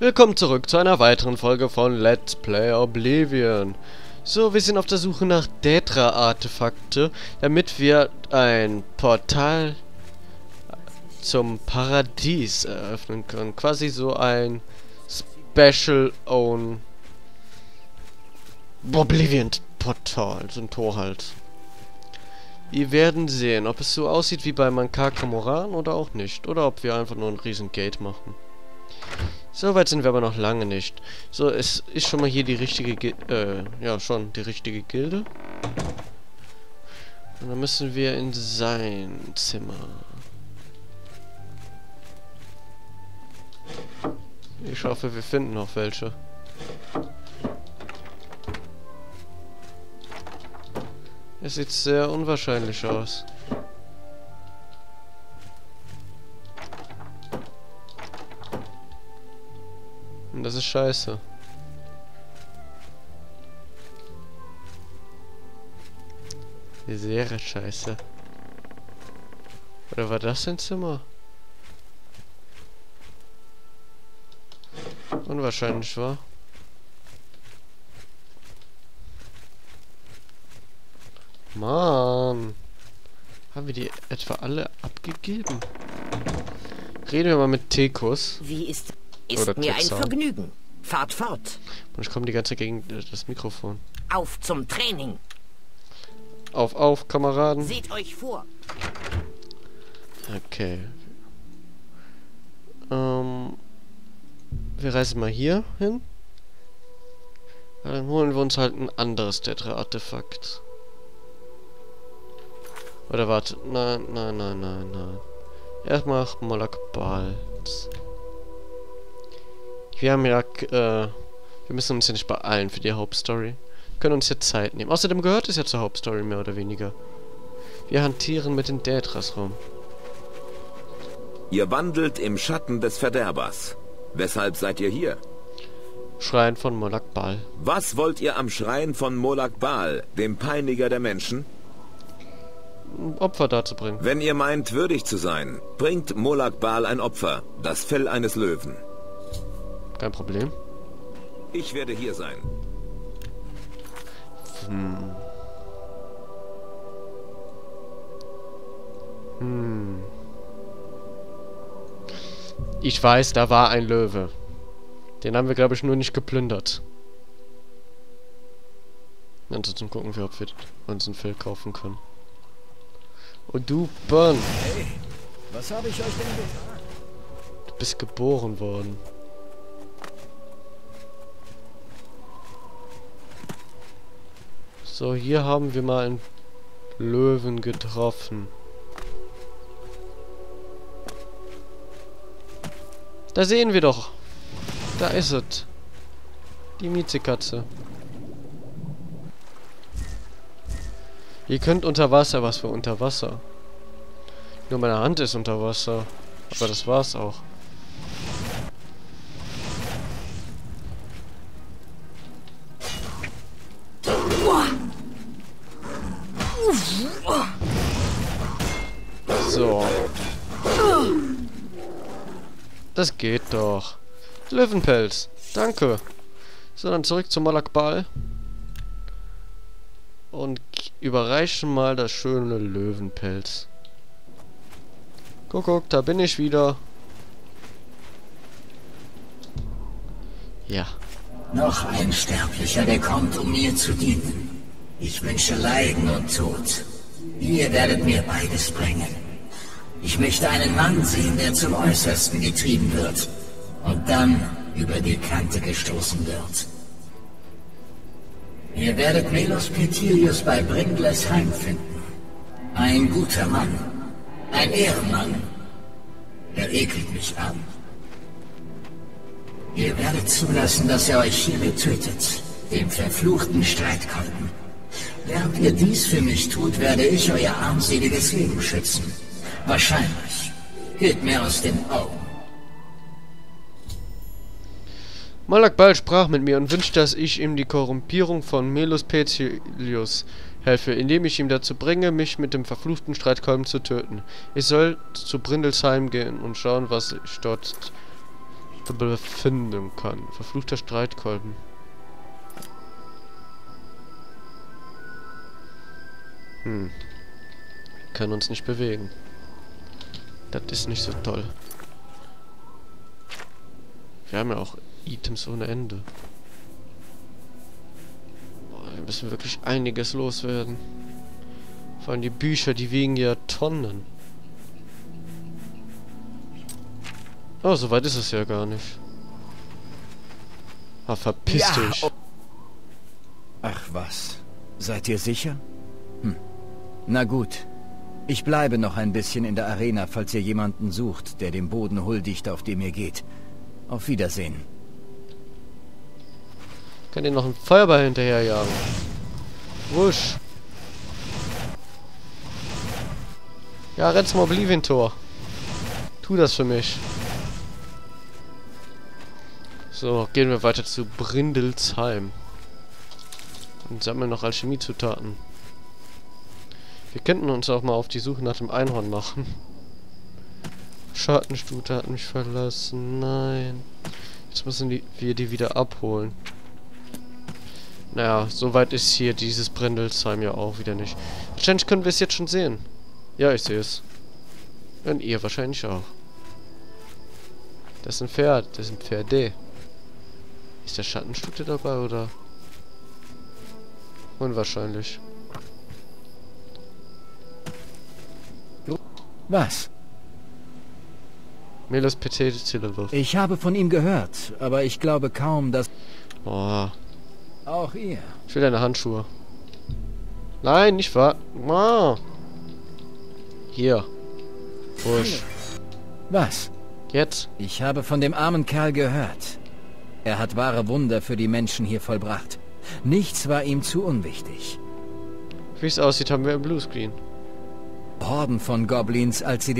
Willkommen zurück zu einer weiteren Folge von Let's Play Oblivion. So, wir sind auf der Suche nach Detra-Artefakte, damit wir ein Portal zum Paradies eröffnen können. Quasi so ein Special Own Oblivion Portal, so ein Tor halt. Wir werden sehen, ob es so aussieht wie bei Mankaka Moran oder auch nicht. Oder ob wir einfach nur ein riesen Gate machen. So weit sind wir aber noch lange nicht. So, es ist schon mal hier die richtige, Gi äh, ja schon, die richtige Gilde. Und dann müssen wir in sein Zimmer. Ich hoffe, wir finden noch welche. Es sieht sehr unwahrscheinlich aus. Und das ist scheiße. Sehr scheiße. Oder war das ein Zimmer? Unwahrscheinlich war. Mann. Haben wir die etwa alle abgegeben? Reden wir mal mit Tekus. Wie ist... Ist Oder mir Texan. ein Vergnügen. Fahrt fort. Und ich komme die ganze Zeit gegen das Mikrofon. Auf zum Training. Auf, auf, Kameraden. Seht euch vor. Okay. Ähm, wir reisen mal hier hin. Dann holen wir uns halt ein anderes Tetra-Artefakt. Oder warte. Nein, nein, nein, nein, nein. Erstmal Molak Balz. Wir haben ja, äh, wir müssen uns ja nicht beeilen für die Hauptstory. Wir können uns jetzt Zeit nehmen. Außerdem gehört es ja zur Hauptstory mehr oder weniger. Wir hantieren mit den Dätras rum. Ihr wandelt im Schatten des Verderbers. Weshalb seid ihr hier? Schrein von Molak Bal. Was wollt ihr am Schrein von Molak Bal, dem Peiniger der Menschen? Opfer darzubringen. Wenn ihr meint, würdig zu sein, bringt Molak Bal ein Opfer, das Fell eines Löwen. Kein Problem. Ich werde hier sein. Hm. Hm. Ich weiß, da war ein Löwe. Den haben wir, glaube ich, nur nicht geplündert. Ansonsten gucken wir, ob wir uns ein Fell kaufen können. Und du, Burn. Hey, was habe ich euch denn gesagt? Du bist geboren worden. So, hier haben wir mal einen Löwen getroffen. Da sehen wir doch. Da ist es. Die Miezekatze. Ihr könnt unter Wasser, was für unter Wasser. Nur meine Hand ist unter Wasser. Aber das war's auch. So. Das geht doch. Löwenpelz. Danke. So, dann zurück zum Malakbal. Und überreichen mal das schöne Löwenpelz. Guck, guck, da bin ich wieder. Ja. Noch ein Sterblicher, der kommt, um mir zu dienen. Ich wünsche Leiden und Tod. Ihr werdet mir beides bringen. Ich möchte einen Mann sehen, der zum Äußersten getrieben wird und dann über die Kante gestoßen wird. Ihr werdet Melos Petilius bei Brindlesheim finden. Ein guter Mann. Ein Ehrenmann. Er ekelt mich an. Ihr werdet zulassen, dass er euch hier betötet. Dem verfluchten Streitkolben. Während ihr dies für mich tut, werde ich euer armseliges Leben schützen. Wahrscheinlich. Geht mir aus den Augen. Malak Bal sprach mit mir und wünschte, dass ich ihm die Korrumpierung von Melos Petilius helfe, indem ich ihn dazu bringe, mich mit dem verfluchten Streitkolben zu töten. Ich soll zu Brindelsheim gehen und schauen, was ich dort befinden kann. Verfluchter Streitkolben. Hm. Wir können uns nicht bewegen. Das ist nicht so toll. Wir haben ja auch Items ohne Ende. Boah, wir müssen wirklich einiges loswerden. Vor allem die Bücher, die wiegen ja Tonnen. Oh, so weit ist es ja gar nicht. Ah, verpiss ja, dich. Oh. Ach was. Seid ihr sicher? Na gut. Ich bleibe noch ein bisschen in der Arena, falls ihr jemanden sucht, der dem Boden huldigt, auf dem ihr geht. Auf Wiedersehen. Kann ihr noch einen Feuerball hinterherjagen? Wusch. Ja, renn zum Oblivion-Tor. Tu das für mich. So, gehen wir weiter zu Brindelsheim. Und sammeln noch Alchemiezutaten. Wir könnten uns auch mal auf die Suche nach dem Einhorn machen. Schattenstute hat mich verlassen. Nein. Jetzt müssen die, wir die wieder abholen. Naja, soweit ist hier dieses Brindelsheim ja auch wieder nicht. Wahrscheinlich können wir es jetzt schon sehen. Ja, ich sehe es. Und ihr wahrscheinlich auch. Das ist ein Pferd. Das ist ein Pferde. Ist der Schattenstute dabei, oder? Unwahrscheinlich. Was? Melos Petete Syllabus. Ich habe von ihm gehört, aber ich glaube kaum, dass... Oh. Auch ihr. Ich will deine Handschuhe. Nein, nicht wahr. Oh. Hier. Busch. Was? Jetzt? Ich habe von dem armen Kerl gehört. Er hat wahre Wunder für die Menschen hier vollbracht. Nichts war ihm zu unwichtig. Wie es aussieht, haben wir ein Bluescreen. Horden von Goblins, als sie